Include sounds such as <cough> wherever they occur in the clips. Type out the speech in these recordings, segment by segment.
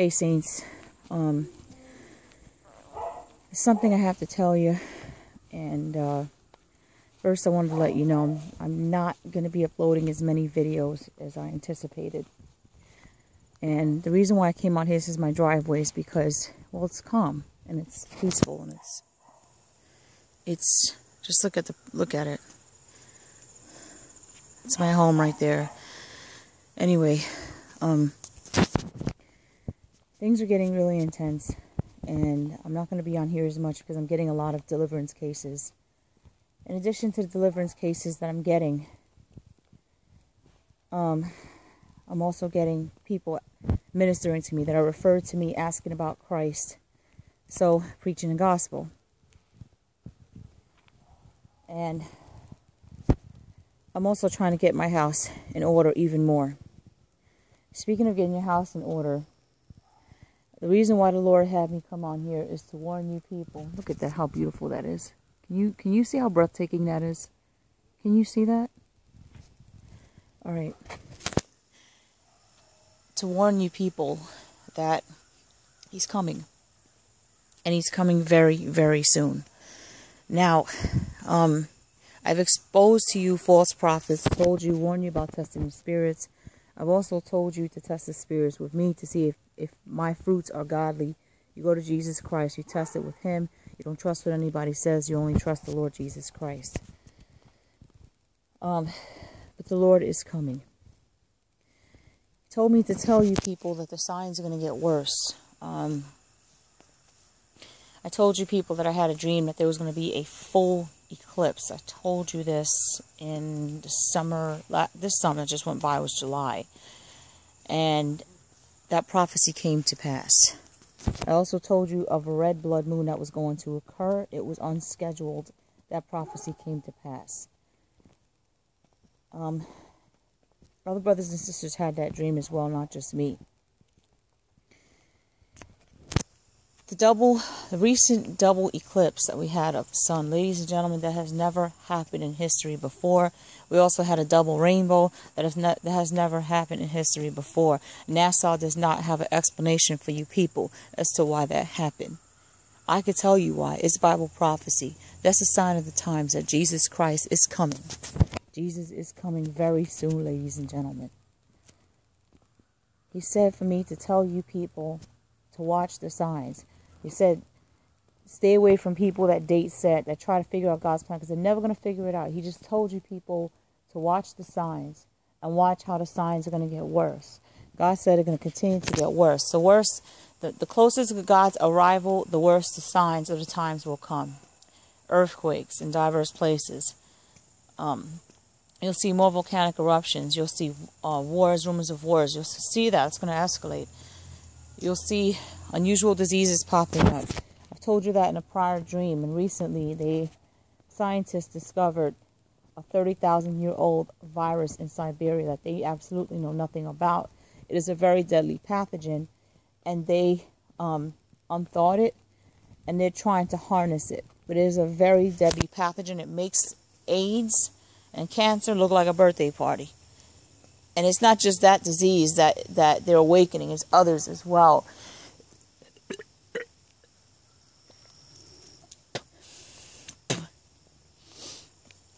Hey, Saints. Um, something I have to tell you. And uh, first, I wanted to let you know I'm not going to be uploading as many videos as I anticipated. And the reason why I came out here is my driveway, is because, well, it's calm and it's peaceful and it's, it's, just look at the, look at it. It's my home right there. Anyway, um, things are getting really intense and I'm not going to be on here as much because I'm getting a lot of deliverance cases. In addition to the deliverance cases that I'm getting, um, I'm also getting people ministering to me that are referred to me asking about Christ. So, preaching the gospel. And I'm also trying to get my house in order even more. Speaking of getting your house in order, the reason why the Lord had me come on here is to warn you people. Look at that, how beautiful that is. Can you can you see how breathtaking that is? Can you see that? All right. To warn you people that he's coming. And he's coming very, very soon. Now, um, I've exposed to you false prophets, told you, warned you about testing the spirits. I've also told you to test the spirits with me to see if if my fruits are godly, you go to Jesus Christ, you test it with Him. You don't trust what anybody says, you only trust the Lord Jesus Christ. Um, but the Lord is coming. He told me to tell you people that the signs are going to get worse. Um, I told you people that I had a dream that there was going to be a full eclipse. I told you this in the summer. This summer just went by was July, and that prophecy came to pass. I also told you of a red blood moon that was going to occur. It was unscheduled. That prophecy came to pass. Um, other brothers and sisters had that dream as well, not just me. The double, the recent double eclipse that we had of the sun, ladies and gentlemen, that has never happened in history before. We also had a double rainbow that has, that has never happened in history before. NASA does not have an explanation for you people as to why that happened. I could tell you why. It's Bible prophecy. That's a sign of the times that Jesus Christ is coming. Jesus is coming very soon, ladies and gentlemen. He said for me to tell you people to watch the signs. He said, stay away from people that date set, that try to figure out God's plan, because they're never going to figure it out. He just told you people to watch the signs and watch how the signs are going to get worse. God said they're going to continue to get worse. The worse, the, the closer to God's arrival, the worse the signs of the times will come. Earthquakes in diverse places. Um, you'll see more volcanic eruptions. You'll see uh, wars, rumors of wars. You'll see that. It's going to escalate. You'll see unusual diseases popping up. I've told you that in a prior dream, and recently they scientists discovered a 30,000 year old virus in Siberia that they absolutely know nothing about. It is a very deadly pathogen, and they um, unthawed it, and they're trying to harness it. But it is a very deadly pathogen. It makes AIDS and cancer look like a birthday party. And it's not just that disease that, that they're awakening, it's others as well.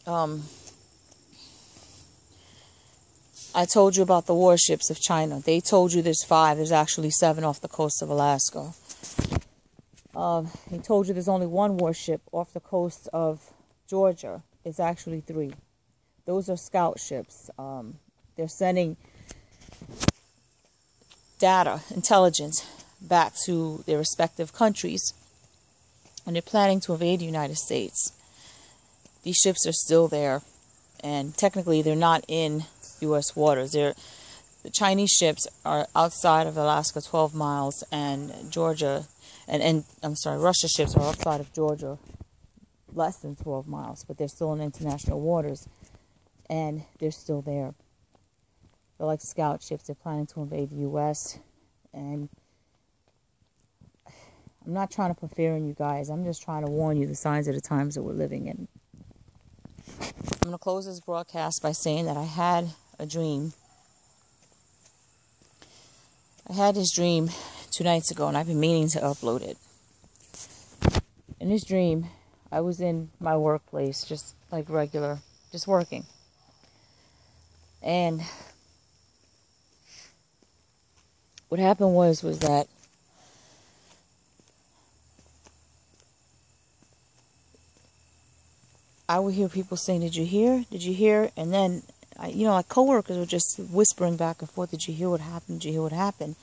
Um, I told you about the warships of China. They told you there's five. There's actually seven off the coast of Alaska. Uh, he told you there's only one warship off the coast of Georgia. It's actually three. Those are scout ships. Um, they're sending data, intelligence back to their respective countries. And they're planning to invade the United States these ships are still there, and technically they're not in U.S. waters. They're the Chinese ships are outside of Alaska 12 miles, and Georgia, and, and I'm sorry, Russia ships are outside of Georgia less than 12 miles, but they're still in international waters, and they're still there. They're like scout ships. They're planning to invade the U.S., and I'm not trying to put fear in you guys. I'm just trying to warn you the signs of the times that we're living in. Going to close this broadcast by saying that I had a dream. I had this dream two nights ago, and I've been meaning to upload it. In this dream, I was in my workplace, just like regular, just working. And what happened was was that I would hear people saying, "Did you hear? Did you hear?" And then, you know, like coworkers were just whispering back and forth, "Did you hear what happened? Did you hear what happened?"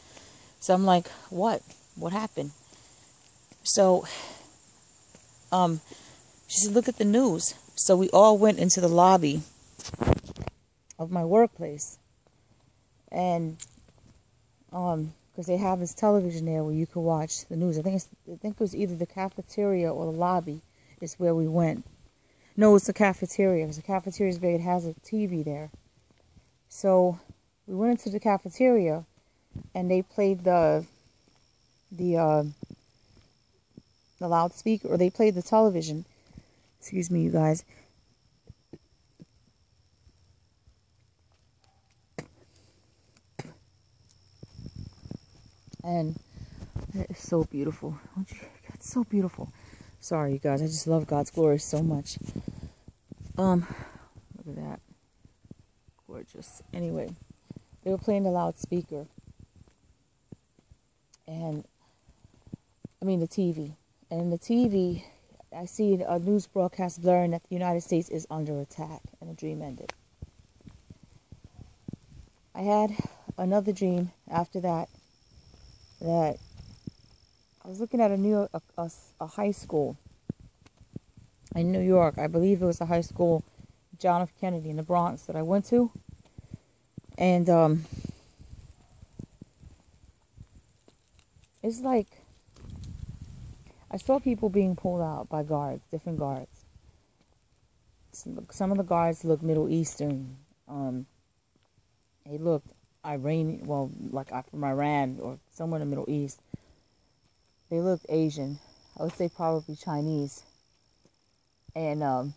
So I'm like, "What? What happened?" So, um, she said, "Look at the news." So we all went into the lobby of my workplace, and um, because they have this television there where you could watch the news. I think I think it was either the cafeteria or the lobby is where we went. No, it's the cafeteria. Because the cafeteria is big. It has a TV there. So we went into the cafeteria, and they played the the uh, the loudspeaker, or they played the television. Excuse me, you guys. And it's so beautiful. It's so beautiful. Sorry, you guys. I just love God's glory so much. Um, look at that. Gorgeous. Anyway, they were playing the loudspeaker. And, I mean, the TV. And the TV, I see a news broadcast blaring that the United States is under attack. And the dream ended. I had another dream after that that I was looking at a new a, a, a, high school in New York. I believe it was a high school, John F. Kennedy in the Bronx that I went to, and um, it's like I saw people being pulled out by guards, different guards. Some of the guards looked Middle Eastern. Um, they looked Iranian, well, like from Iran or somewhere in the Middle East. They looked Asian. I would say probably Chinese. And um,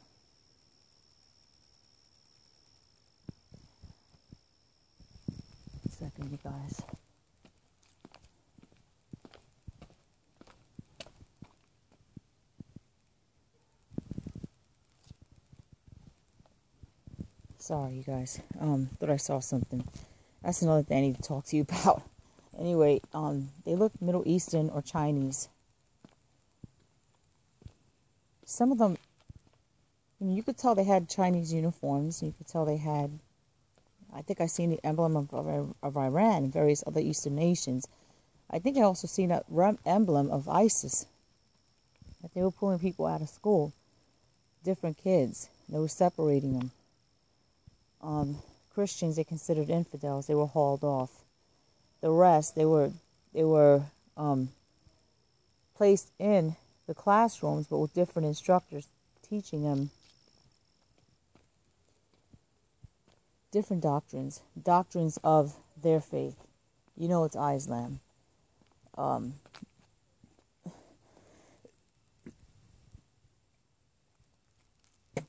second, you guys. Sorry, you guys. Um, thought I saw something. That's another thing I need to talk to you <laughs> about. Anyway, um, they look Middle Eastern or Chinese. Some of them, I mean, you could tell they had Chinese uniforms. You could tell they had, I think I seen the emblem of, of, of Iran and various other Eastern nations. I think I also seen a emblem of ISIS. That they were pulling people out of school, different kids. They were separating them. Um, Christians they considered infidels. They were hauled off. The rest they were they were um, placed in the classrooms, but with different instructors teaching them different doctrines, doctrines of their faith. You know it's Islam. Um, there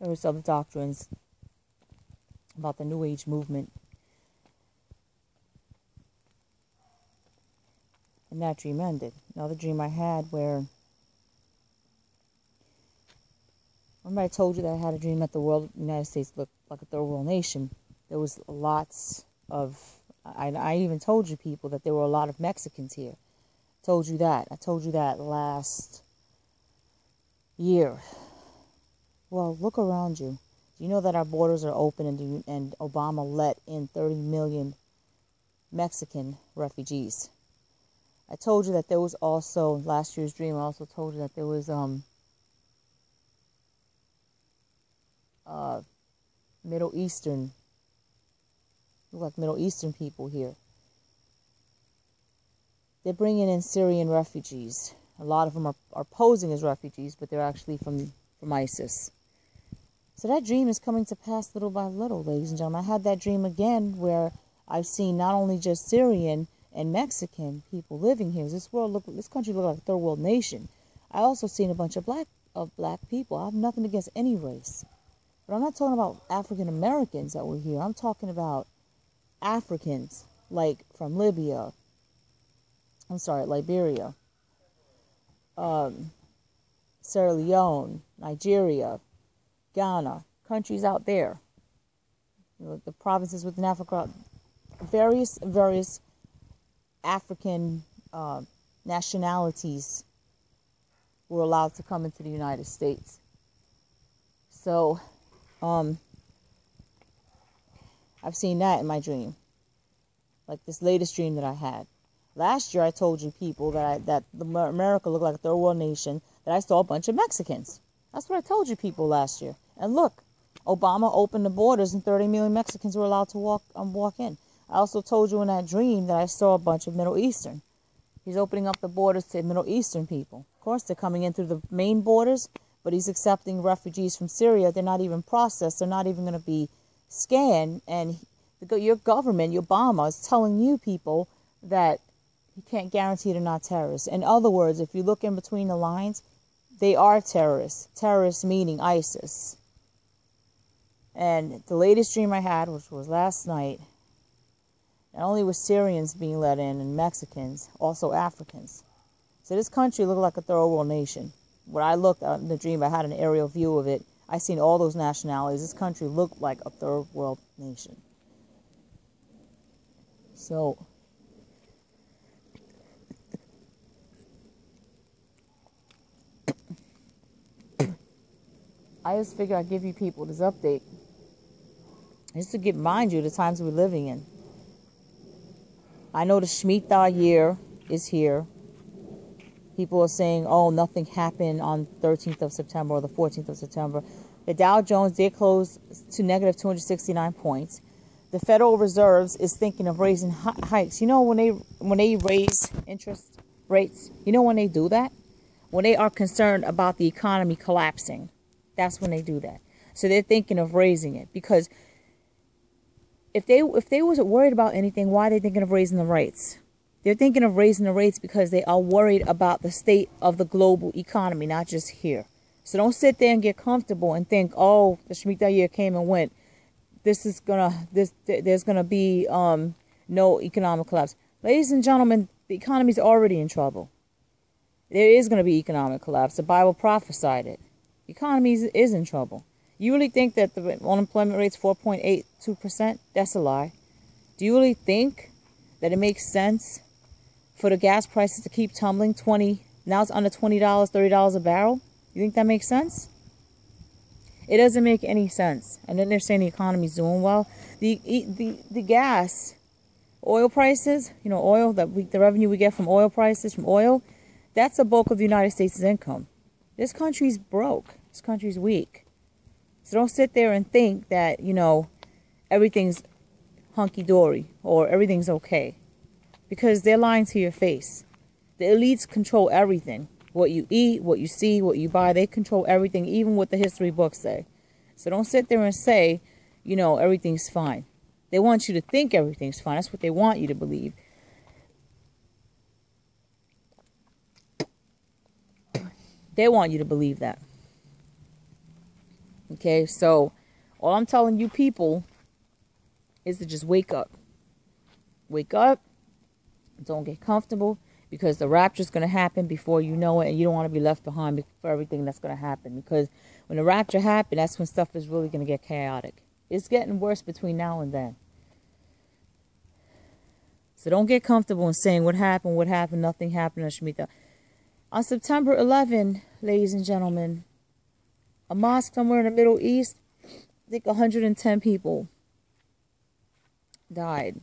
were some doctrines about the New Age movement. And that dream ended. Another dream I had where remember I told you that I had a dream that the world United States looked like a third world nation. There was lots of I, I even told you people that there were a lot of Mexicans here. I told you that. I told you that last year. Well, look around you. Do you know that our borders are open and, and Obama let in 30 million Mexican refugees? I told you that there was also, last year's dream, I also told you that there was um, uh, Middle Eastern, look like Middle Eastern people here. They're bringing in Syrian refugees. A lot of them are, are posing as refugees, but they're actually from, from ISIS. So that dream is coming to pass little by little, ladies and gentlemen. I had that dream again where I've seen not only just Syrian and Mexican people living here. This world look, this country look like a third world nation. I also seen a bunch of black of black people. I have nothing against any race, but I'm not talking about African Americans that were here. I'm talking about Africans, like from Libya, I'm sorry, Liberia, um, Sierra Leone, Nigeria, Ghana, countries out there, you know, the provinces within Africa, various various African uh, nationalities were allowed to come into the United States. So, um, I've seen that in my dream, like this latest dream that I had. Last year, I told you people that I, that America looked like a third world nation. That I saw a bunch of Mexicans. That's what I told you people last year. And look, Obama opened the borders, and 30 million Mexicans were allowed to walk um, walk in. I also told you in that dream that I saw a bunch of Middle Eastern. He's opening up the borders to Middle Eastern people. Of course, they're coming in through the main borders, but he's accepting refugees from Syria. They're not even processed. They're not even going to be scanned. And your government, your Obama, is telling you people that you can't guarantee they're not terrorists. In other words, if you look in between the lines, they are terrorists. Terrorists meaning ISIS. And the latest dream I had, which was last night, not only was Syrians being let in and Mexicans, also Africans. So this country looked like a third world nation. When I looked out in the dream, I had an aerial view of it. I seen all those nationalities. This country looked like a third world nation. So I just figure I'd give you people this update. Just to get mind you the times we're living in. I know the Shemitah year is here. People are saying, oh, nothing happened on 13th of September or the 14th of September. The Dow Jones did close to negative 269 points. The Federal Reserves is thinking of raising hikes. You know when they when they raise interest rates, you know when they do that? When they are concerned about the economy collapsing. That's when they do that. So they're thinking of raising it because if they if they wasn't worried about anything, why are they thinking of raising the rates? They're thinking of raising the rates because they are worried about the state of the global economy, not just here. So don't sit there and get comfortable and think, oh, the Shemitah year came and went. This is gonna this there's gonna be um no economic collapse. Ladies and gentlemen, the economy's already in trouble. There is gonna be economic collapse. The Bible prophesied it. The economy is, is in trouble. You really think that the unemployment rate's 4.82%? That's a lie. Do you really think that it makes sense for the gas prices to keep tumbling 20 now it's under $20, $30 a barrel? You think that makes sense? It doesn't make any sense. And then they're saying the economy's doing well. The the the gas, oil prices, you know, oil that we the revenue we get from oil prices from oil, that's the bulk of the United States' income. This country's broke. This country's weak. So don't sit there and think that, you know, everything's hunky dory or everything's okay. Because they're lying to your face. The elites control everything. What you eat, what you see, what you buy, they control everything, even what the history books say. So don't sit there and say, you know, everything's fine. They want you to think everything's fine. That's what they want you to believe. They want you to believe that. Okay, so all I'm telling you people is to just wake up. Wake up. Don't get comfortable because the rapture is going to happen before you know it, and you don't want to be left behind for everything that's going to happen. Because when the rapture happens, that's when stuff is really going to get chaotic. It's getting worse between now and then. So don't get comfortable in saying what happened, what happened, nothing happened on Shemitah. On September 11, ladies and gentlemen, a mosque somewhere in the Middle East, I think 110 people died.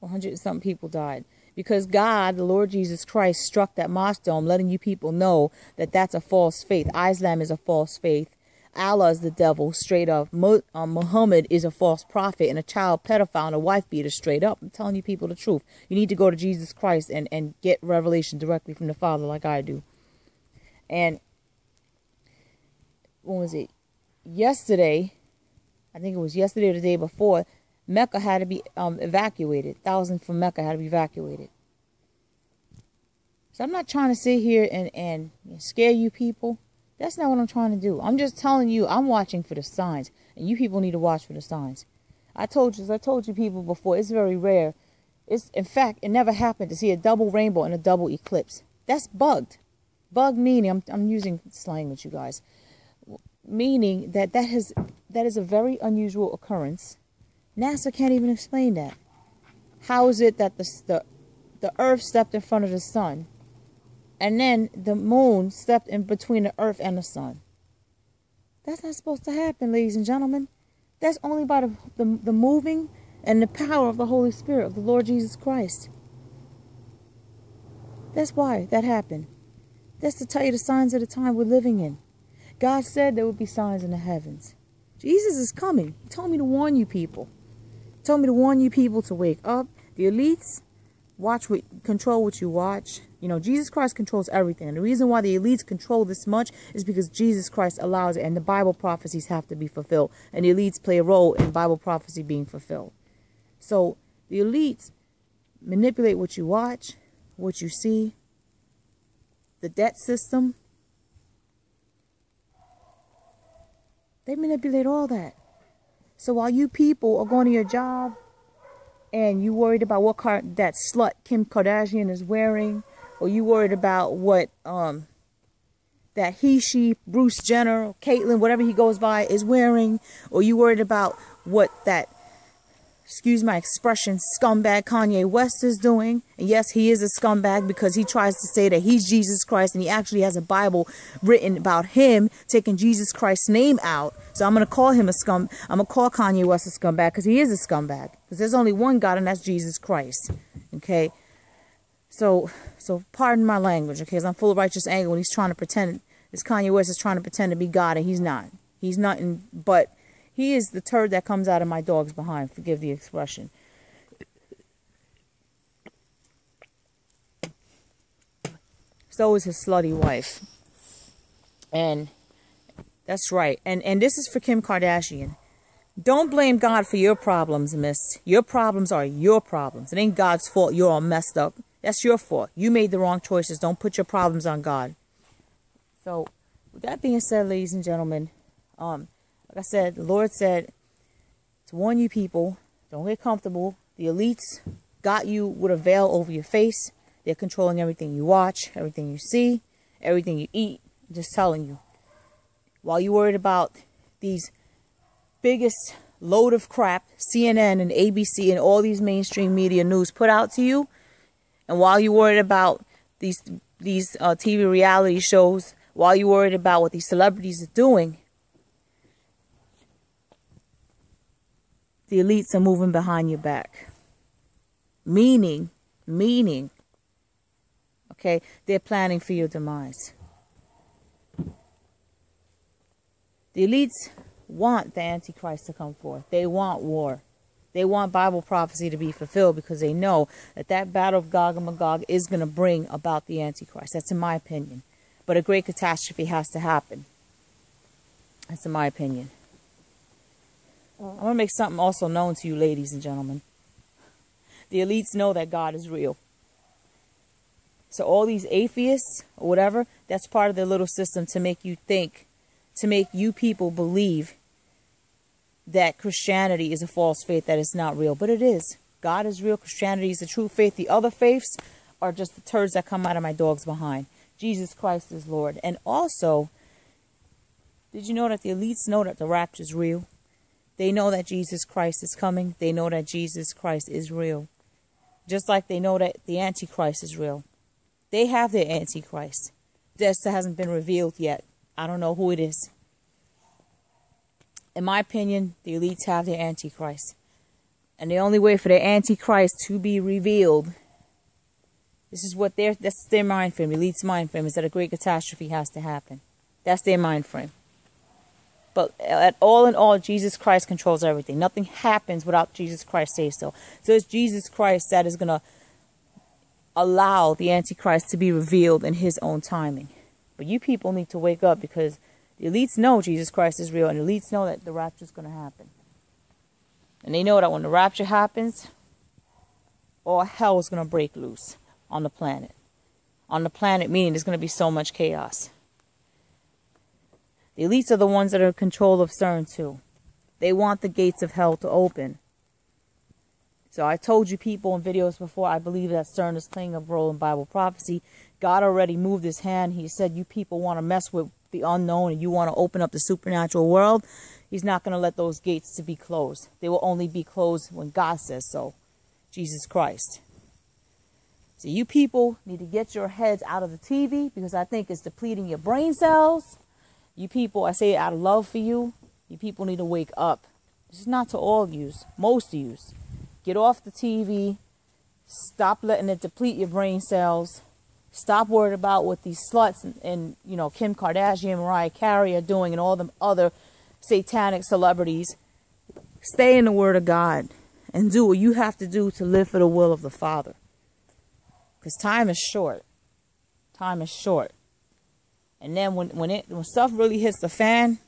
100 something people died. Because God, the Lord Jesus Christ, struck that mosque dome, letting you people know that that's a false faith. Islam is a false faith. Allah is the devil, straight up. Um, Muhammad is a false prophet and a child pedophile and a wife beater, straight up. I'm telling you people the truth. You need to go to Jesus Christ and, and get revelation directly from the Father, like I do. And when was it? Yesterday, I think it was yesterday or the day before, Mecca had to be um, evacuated. Thousands from Mecca had to be evacuated. So I'm not trying to sit here and, and scare you people. That's not what I'm trying to do. I'm just telling you I'm watching for the signs. And you people need to watch for the signs. I told you, as I told you people before, it's very rare It's in fact, it never happened to see a double rainbow and a double eclipse. That's bugged. Bug meaning I'm I'm using slang with you guys. Meaning that that has that is a very unusual occurrence. NASA can't even explain that. How is it that the the the Earth stepped in front of the sun, and then the moon stepped in between the Earth and the sun? That's not supposed to happen, ladies and gentlemen. That's only by the, the, the moving and the power of the Holy Spirit of the Lord Jesus Christ. That's why that happened. That's to tell you the signs of the time we're living in. God said there would be signs in the heavens. Jesus is coming. He told me to warn you people. He told me to warn you people to wake up. The elites, watch what control what you watch. You know, Jesus Christ controls everything. And the reason why the elites control this much is because Jesus Christ allows it and the Bible prophecies have to be fulfilled. And the elites play a role in Bible prophecy being fulfilled. So the elites manipulate what you watch, what you see, the debt system. They manipulate all that. So while you people are going to your job and you worried about what car that slut Kim Kardashian is wearing, or you worried about what um that he, she, Bruce Jenner, Caitlyn, whatever he goes by, is wearing, or you worried about what that excuse my expression, scumbag Kanye West is doing. And yes, he is a scumbag because he tries to say that he's Jesus Christ and he actually has a Bible written about him taking Jesus Christ's name out. So I'm going to call him a scum. I'm going to call Kanye West a scumbag because he is a scumbag. Because there's only one God and that's Jesus Christ. Okay. So, so pardon my language, okay? Because I'm full of righteous anger when he's trying to pretend, this Kanye West is trying to pretend to be God and he's not. He's nothing but he is the turd that comes out of my dog's behind. Forgive the expression. So is his slutty wife. And that's right. And and this is for Kim Kardashian. Don't blame God for your problems, miss. Your problems are your problems. It ain't God's fault you're all messed up. That's your fault. You made the wrong choices. Don't put your problems on God. So, with that being said, ladies and gentlemen, um, like I said, the Lord said to warn you people, don't get comfortable. The elites got you with a veil over your face. They're controlling everything you watch, everything you see, everything you eat. I'm just telling you. While you're worried about these biggest load of crap CNN and ABC and all these mainstream media news put out to you, and while you're worried about these these uh, TV reality shows, while you're worried about what these celebrities are doing, the elites are moving behind your back. Meaning, meaning, okay, they're planning for your demise. The elites want the Antichrist to come forth. They want war. They want Bible prophecy to be fulfilled because they know that that battle of Gog and Magog is going to bring about the Antichrist. That's in my opinion. But a great catastrophe has to happen. That's in my opinion. I want to make something also known to you, ladies and gentlemen. The elites know that God is real. So all these atheists or whatever, that's part of their little system to make you think, to make you people believe that Christianity is a false faith, that it's not real. But it is. God is real. Christianity is the true faith. The other faiths are just the turds that come out of my dog's behind. Jesus Christ is Lord. And also, did you know that the elites know that the rapture is real? They know that Jesus Christ is coming. They know that Jesus Christ is real. Just like they know that the Antichrist is real. They have their Antichrist. Just hasn't been revealed yet. I don't know who it is. In my opinion, the elites have their Antichrist. And the only way for the Antichrist to be revealed, this is what their that's their mind frame, elite's mind frame, is that a great catastrophe has to happen. That's their mind frame. But at all in all, Jesus Christ controls everything. Nothing happens without Jesus Christ say so. So it's Jesus Christ that is going to allow the Antichrist to be revealed in his own timing. But you people need to wake up because the elites know Jesus Christ is real and the elites know that the rapture is going to happen. And they know that when the rapture happens, all hell is going to break loose on the planet. On the planet, meaning there's going to be so much chaos. The elites are the ones that are in control of CERN too. They want the gates of hell to open. So I told you people in videos before, I believe that CERN is playing a role in Bible prophecy. God already moved his hand. He said, you people want to mess with the unknown and you want to open up the supernatural world. He's not going to let those gates to be closed. They will only be closed when God says so. Jesus Christ. So you people need to get your heads out of the TV because I think it's depleting your brain cells. You people, I say out of love for you. You people need to wake up. This is not to all use, most use. Get off the TV. Stop letting it deplete your brain cells. Stop worried about what these sluts and, and you know Kim Kardashian, Mariah Carey are doing, and all the other satanic celebrities. Stay in the Word of God and do what you have to do to live for the will of the Father. Because time is short. Time is short. And then when when it when stuff really hits the fan,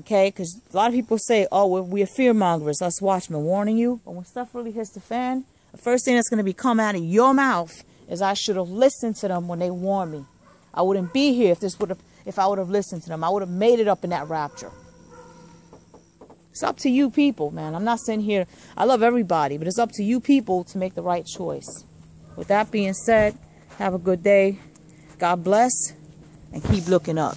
Okay, because a lot of people say, oh, we're, we're fear mongers, us watchmen, warning you. But when stuff really hits the fan, the first thing that's going to be come out of your mouth is I should have listened to them when they warned me. I wouldn't be here if this would have, if I would have listened to them. I would have made it up in that rapture. It's up to you people, man. I'm not sitting here. I love everybody, but it's up to you people to make the right choice. With that being said, have a good day. God bless and keep looking up.